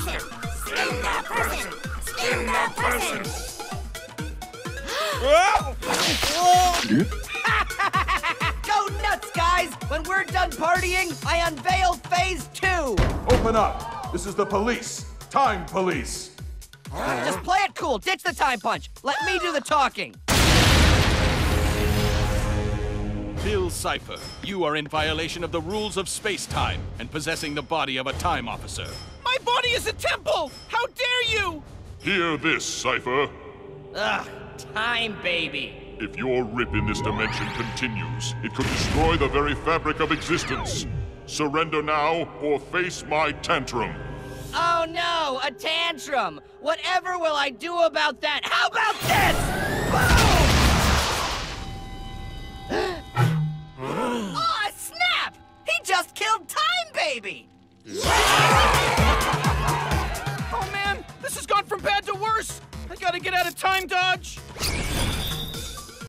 person! Spin that person! Spin that person! Go nuts, guys! When we're done partying, I unveil phase two! Open up. This is the police. Time police. Just play it cool, ditch the time punch. Let me do the talking. Bill Cipher, you are in violation of the rules of space-time and possessing the body of a time officer. My body is a temple! How dare you! Hear this, Cipher. Ugh, time baby. If your rip in this dimension continues, it could destroy the very fabric of existence. Surrender now or face my tantrum. Oh no, a tantrum! Whatever will I do about that? How about this? Boom! oh, snap! He just killed Time Baby! Bad to worse! I gotta get out of time dodge!